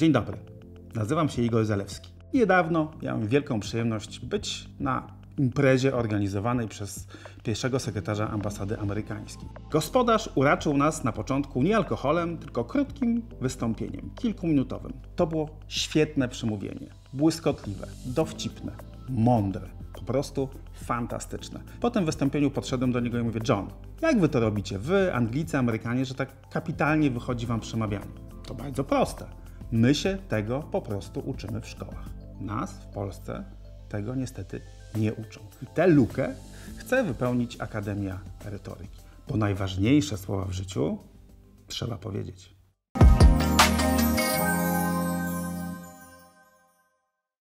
Dzień dobry, nazywam się Igor Zalewski. Niedawno miałem wielką przyjemność być na imprezie organizowanej przez pierwszego sekretarza ambasady amerykańskiej. Gospodarz uraczył nas na początku nie alkoholem, tylko krótkim wystąpieniem, kilkuminutowym. To było świetne przemówienie, błyskotliwe, dowcipne, mądre. Po prostu fantastyczne. Po tym wystąpieniu podszedłem do niego i mówię: John, jak wy to robicie? Wy, Anglicy, Amerykanie, że tak kapitalnie wychodzi wam przemawianie. To bardzo proste. My się tego po prostu uczymy w szkołach. Nas w Polsce tego niestety nie uczą. I tę lukę chce wypełnić Akademia Retoryki. Bo najważniejsze słowa w życiu trzeba powiedzieć.